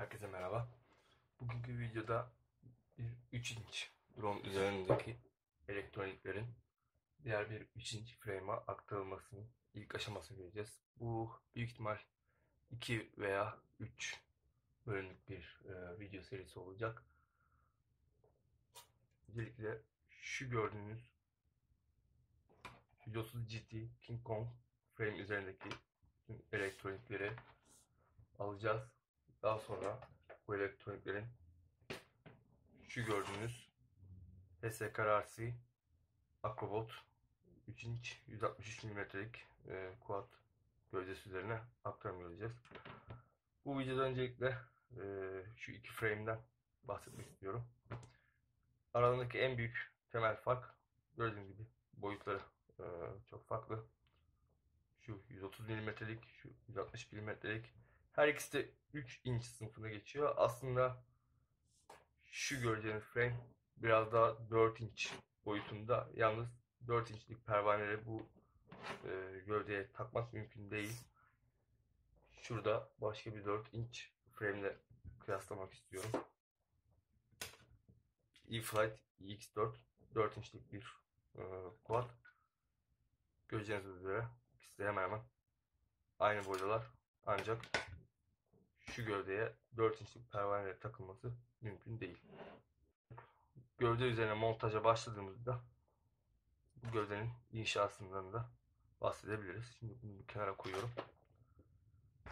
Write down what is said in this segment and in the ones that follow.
Herkese merhaba. Bugünkü videoda bir 3 inç drone üzerindeki elektroniklerin diğer bir 3 inç frame'a aktarılmasının ilk aşamasını göreceğiz. Bu büyük ihtimal 2 veya 3 bölümlük bir e, video serisi olacak. Öncelikle şu gördüğünüz 130 GT King Kong frame üzerindeki tüm elektronikleri alacağız. Daha sonra bu elektroniklerin şu gördüğünüz HSKRC Acrobot 3 inç 163 mm'lik e, quad gövdesi üzerine aktarım Bu videoda öncelikle e, şu iki frame'den bahsetmek istiyorum. Aralarındaki en büyük temel fark gördüğünüz gibi boyutları e, çok farklı. Şu 130 mm'lik, şu 160 mm'lik her ikisi de 3 inç sınıfına geçiyor. Aslında şu göreceğiniz frame biraz daha 4 inç boyutunda. Yalnız 4 inçlik pervaneleri bu e, gövdeye takmak mümkün değil. Şurada başka bir 4 inç frame ile kıyaslamak istiyorum. E-Flight EX4 4 inçlik bir e, quad. Göreceğiniz üzere ikisi de hemen hemen aynı boydalar. Ancak şu gövdeye 4 inçlik pervaneyle takılması mümkün değil. Gövde üzerine montaja başladığımızda bu gövdenin inşasından da bahsedebiliriz. Şimdi bunu bir kenara koyuyorum.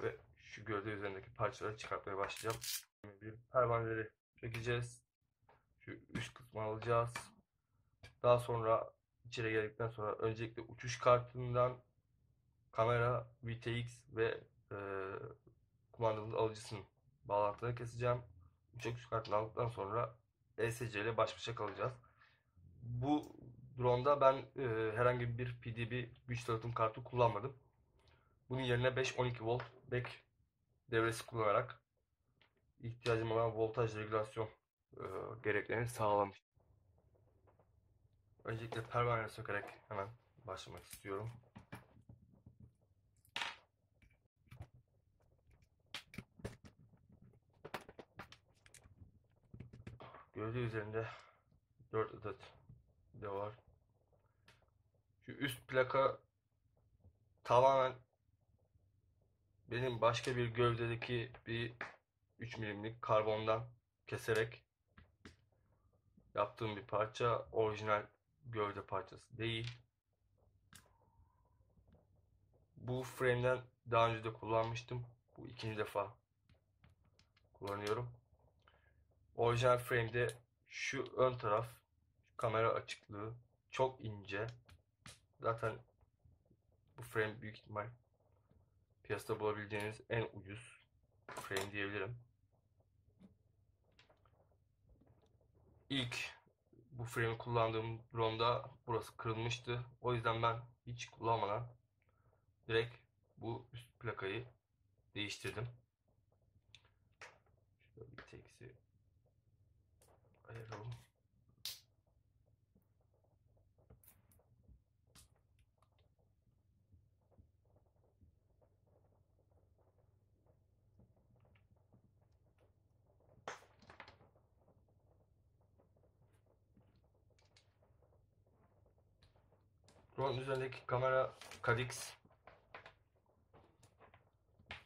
Ve şu gövde üzerindeki parçaları çıkartmaya başlayacağım. Bir pervaneleri çekeceğiz. Şu üst kısmı alacağız. Daha sonra içeri geldikten sonra öncelikle uçuş kartından kamera, VTX ve e, kumandamız alıcısının bağlantılarını keseceğim. Uçak kartını aldıktan sonra ESC ile baş başa kalacağız. Bu drone'da ben e, herhangi bir PDB güç dağıtım kartı kullanmadım. Bunun yerine 5-12 volt back devresi kullanarak ihtiyacım olan voltaj regülasyon e, gereklerini sağlamış. Öncelikle pervane sökerek hemen başlamak istiyorum. Gövde üzerinde 4 adet de var. Şu üst plaka tamamen benim başka bir gövdedeki bir 3 milimlik karbondan keserek yaptığım bir parça orijinal gövde parçası değil. Bu frame'den daha önce de kullanmıştım. Bu ikinci defa kullanıyorum. Orijinal frame'de şu ön taraf kamera açıklığı çok ince. Zaten bu frame büyük ihtimal piyasada bulabileceğiniz en ucuz frame diyebilirim. İlk bu frame'i kullandığım drone'da burası kırılmıştı. O yüzden ben hiç kullanmadan direkt bu üst plakayı değiştirdim. Şöyle bir teksi ayıralım. Drone üzerindeki kamera Cadix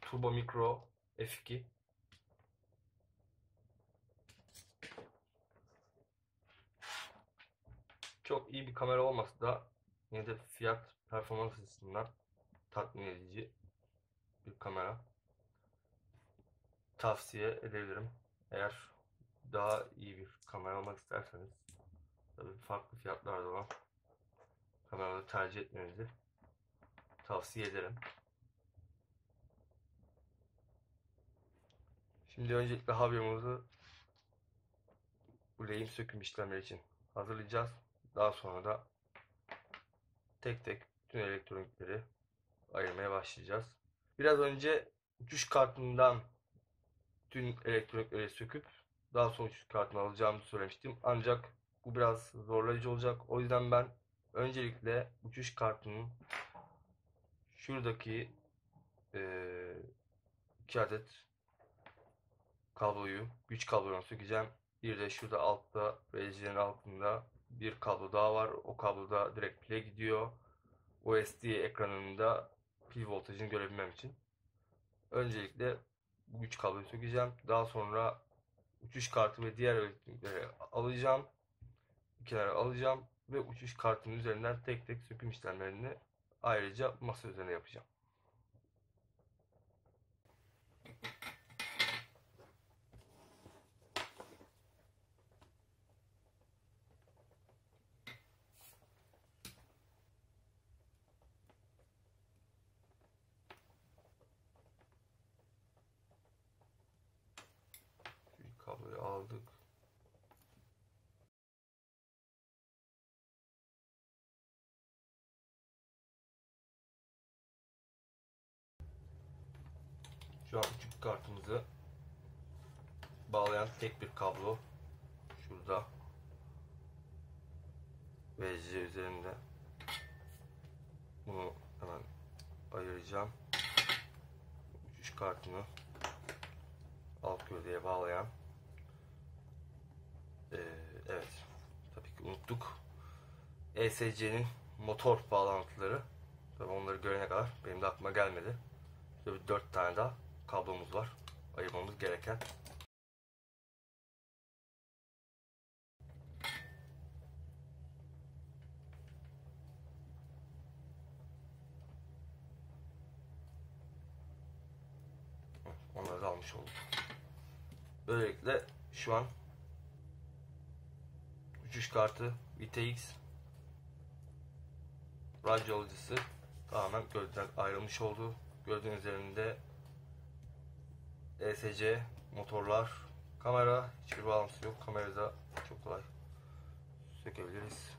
Turbo Micro F2 çok iyi bir kamera olmasa da yine de fiyat performans açısından tatmin edici bir kamera. Tavsiye edebilirim. Eğer daha iyi bir kamera almak isterseniz tabii farklı fiyatlarda olan kameraları tercih etmenizi tavsiye ederim. Şimdi öncelikle havyamızı bu lehim söküm işlemleri için hazırlayacağız. Daha sonra da tek tek bütün elektronikleri ayırmaya başlayacağız. Biraz önce uçuş kartından tüm elektronikleri söküp daha sonra uçuş kartını alacağımı söylemiştim. Ancak bu biraz zorlayıcı olacak. O yüzden ben öncelikle uçuş kartının şuradaki e, iki adet kabloyu, güç kablolarını sökeceğim. Bir de şurada altta, VC'nin altında bir kablo daha var. O kabloda direkt pile gidiyor. USD ekranında pil voltajını görebilmem için. Öncelikle bu güç kabloyu sökeceğim. Daha sonra uçuş kartı ve diğer elektronikleri alacağım. Kenara alacağım ve uçuş kartının üzerinden tek tek söküm işlemlerini ayrıca masa üzerine yapacağım. Şu kabloyu aldık. Şu an uçuş kartımızı bağlayan tek bir kablo şurada. VC üzerinde bunu hemen ayıracağım. Uçuş kartını alt gövdeye bağlayan Ee, evet tabii ki unuttuk. ESC'nin motor bağlantıları. Tabii onları görene kadar benim de aklıma gelmedi. Şöyle 4 tane daha kablomuz var ayırmamız gereken Onları da almış olduk. Böylelikle şu an uçuş kartı VTX radyo alıcısı tamamen gövdeden ayrılmış oldu. Gördüğünüz üzerinde ESC, motorlar, kamera hiçbir bağlantısı yok. Kamerayı da çok kolay sökebiliriz.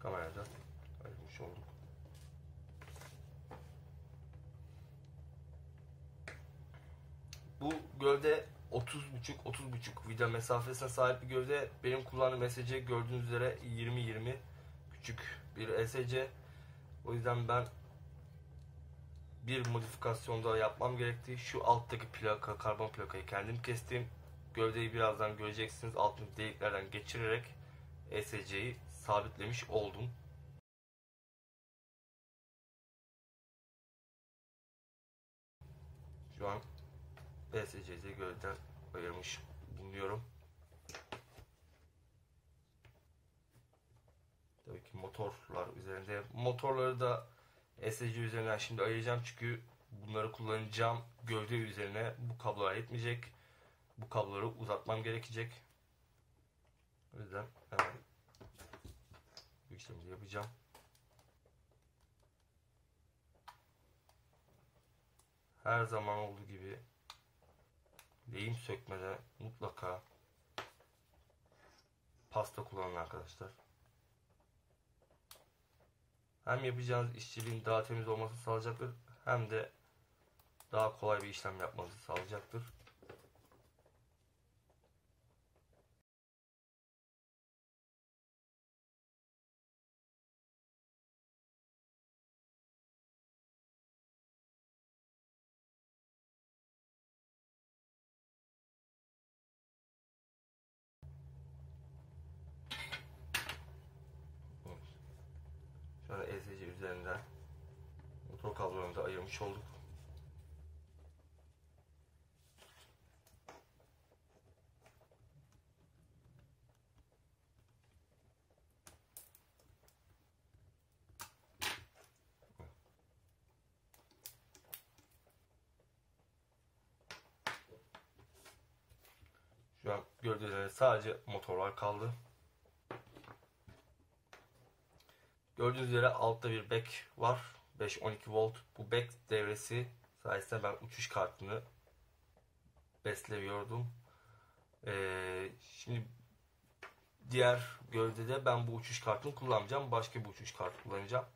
Kamerayı da ayırmış olduk. Bu gövde 30.5 30.5 vida mesafesine sahip bir gövde. Benim kullandığım SC gördüğünüz üzere 20-20 küçük bir SC. O yüzden ben bir modifikasyon daha yapmam gerekti. Şu alttaki plaka, karbon plakayı kendim kestim. Gövdeyi birazdan göreceksiniz. Altındaki deliklerden geçirerek ESC'yi sabitlemiş oldum. Şu an PSC'yi gövdeden ayırmış bulunuyorum. Tabii ki motorlar üzerinde. Motorları da SC üzerinden şimdi ayıracağım çünkü bunları kullanacağım gövde üzerine bu kablolar yetmeyecek. Bu kabloları uzatmam gerekecek. O yüzden hemen bu işlemi yapacağım. Her zaman olduğu gibi lehim sökmede mutlaka pasta kullanın arkadaşlar. Hem yapacağınız işçiliğin daha temiz olması sağlayacaktır hem de daha kolay bir işlem yapmanızı sağlayacaktır. An ESC üzerinden motor kablolarını da ayırmış olduk. Şu an gördüğünüz üzere sadece motorlar kaldı. Gördüğünüz üzere altta bir back var. 5-12 volt. Bu back devresi sayesinde ben uçuş kartını besleviyordum. Ee, şimdi diğer gövdede ben bu uçuş kartını kullanmayacağım. Başka bir uçuş kartı kullanacağım.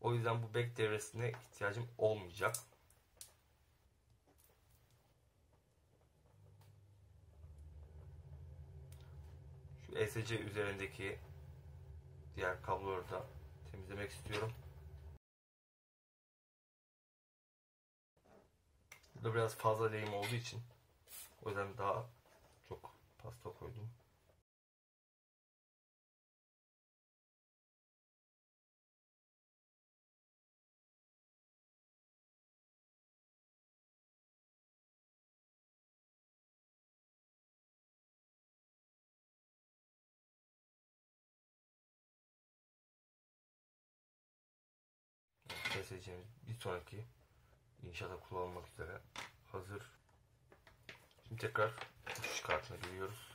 O yüzden bu back devresine ihtiyacım olmayacak. ESC üzerindeki diğer kabloları da temizlemek istiyorum. Burada biraz fazla lehim olduğu için o yüzden daha çok pasta koydum. Keseceğimiz bir sonraki inşaata kullanılmak üzere hazır. Şimdi tekrar uçuş kartına giriyoruz.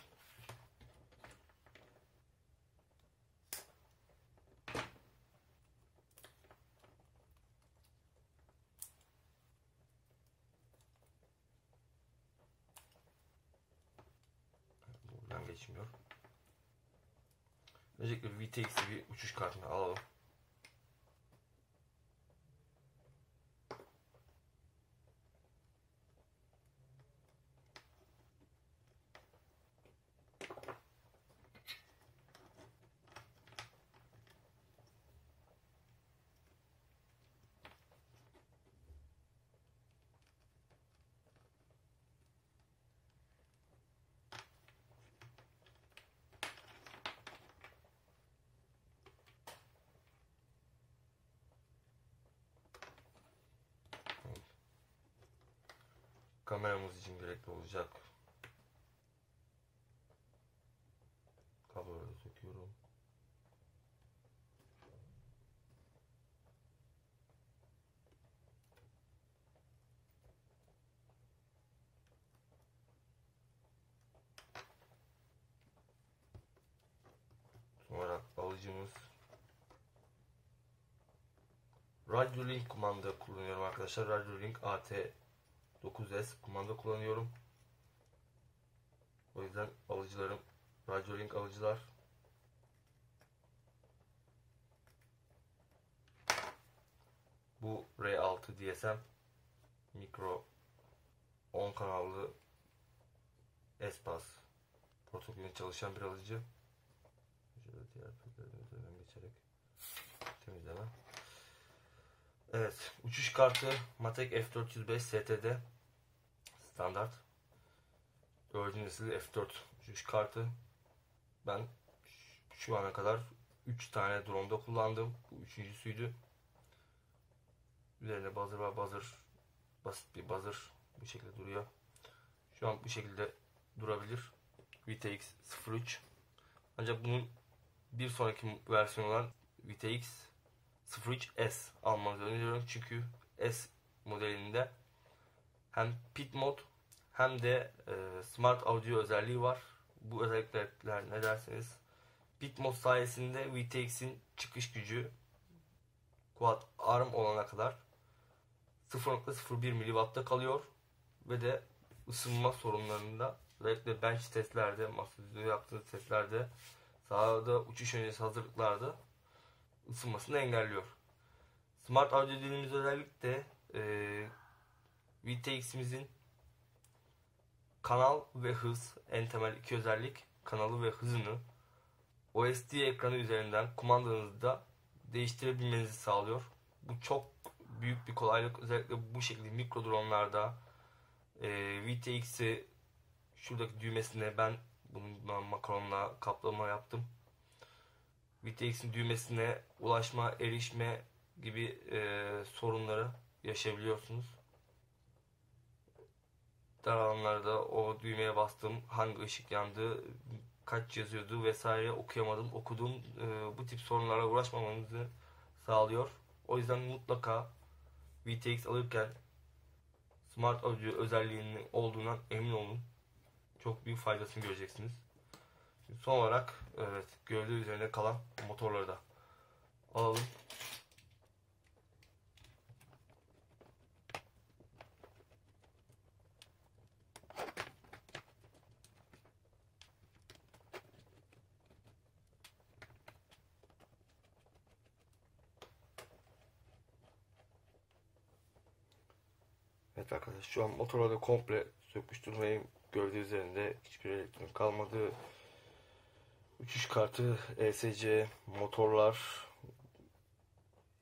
Buradan geçmiyor. Öncelikle VTX'i bir uçuş kartına alalım. Kameramız için gerekli olacak. Kabloları söküyorum. Sonra alıcımız Radyolink kumanda kullanıyorum arkadaşlar. Radyolink AT 9S kumanda kullanıyorum. O yüzden alıcılarım Radyolink alıcılar bu R6 DSM mikro 10 kanallı Espas protokolünde çalışan bir alıcı. Şöyle diğer üzerinden geçerek temizleme. Evet, uçuş kartı Matek F405 STD standart. Dördüncü nesil F4 uçuş kartı. Ben şu ana kadar 3 tane drone'da kullandım. Bu üçüncüsüydü. Üzerinde buzzer var. Buzzer basit bir buzzer bu şekilde duruyor. Şu an bu şekilde durabilir. VTX 03. Ancak bunun bir sonraki versiyonu olan VTX 03S almanızı öneriyorum. Çünkü S modelinde hem pit mod hem de e, smart audio özelliği var. Bu özellikler ne derseniz pit mod sayesinde VTX'in çıkış gücü quad arm olana kadar 0.01 mW'da kalıyor ve de ısınma sorunlarında özellikle bench testlerde, masaüstü yaptığınız testlerde sahada uçuş öncesi hazırlıklarda ısınmasını engelliyor. Smart Audio dediğimiz özellik de e, VTX'imizin kanal ve hız en temel iki özellik kanalı ve hızını OSD ekranı üzerinden kumandanızda değiştirebilmenizi sağlıyor. Bu çok büyük bir kolaylık. Özellikle bu şekilde mikro dronlarda e, VTX'i şuradaki düğmesine ben bundan makaronla kaplama yaptım. VTX'in düğmesine ulaşma, erişme gibi e, sorunları yaşayabiliyorsunuz. Dar alanlarda o düğmeye bastım, hangi ışık yandı, kaç yazıyordu vesaire okuyamadım, okudum. E, bu tip sorunlara uğraşmamanızı sağlıyor. O yüzden mutlaka VTX alırken Smart Audio özelliğinin olduğundan emin olun. Çok büyük faydasını göreceksiniz. Son olarak evet gövde üzerine kalan motorları da alalım. Evet arkadaşlar şu an motorları komple sökmüş durumdayım. Gövde üzerinde hiçbir elektronik kalmadı. Uçuş kartı, ESC, motorlar,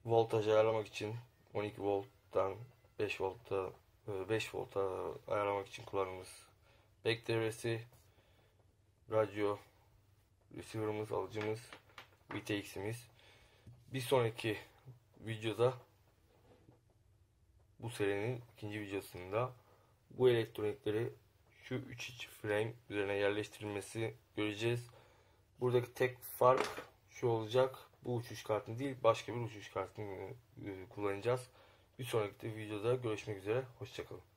voltaj ayarlamak için 12 volttan 5 volta 5 volta ayarlamak için kullandığımız back devresi, radyo, receiver'ımız, alıcımız, VTX'imiz. Bir sonraki videoda bu serinin ikinci videosunda bu elektronikleri şu 3 iç frame üzerine yerleştirilmesi göreceğiz. Buradaki tek fark şu olacak. Bu uçuş kartını değil başka bir uçuş kartını e, kullanacağız. Bir sonraki videoda görüşmek üzere. Hoşçakalın.